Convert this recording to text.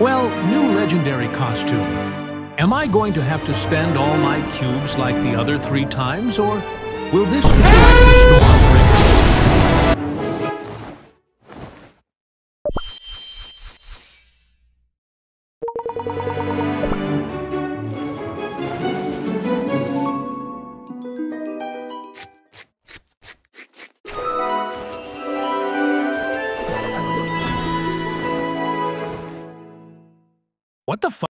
Well, new legendary costume. Am I going to have to spend all my cubes like the other three times, or will this be like the storm? What the fuck?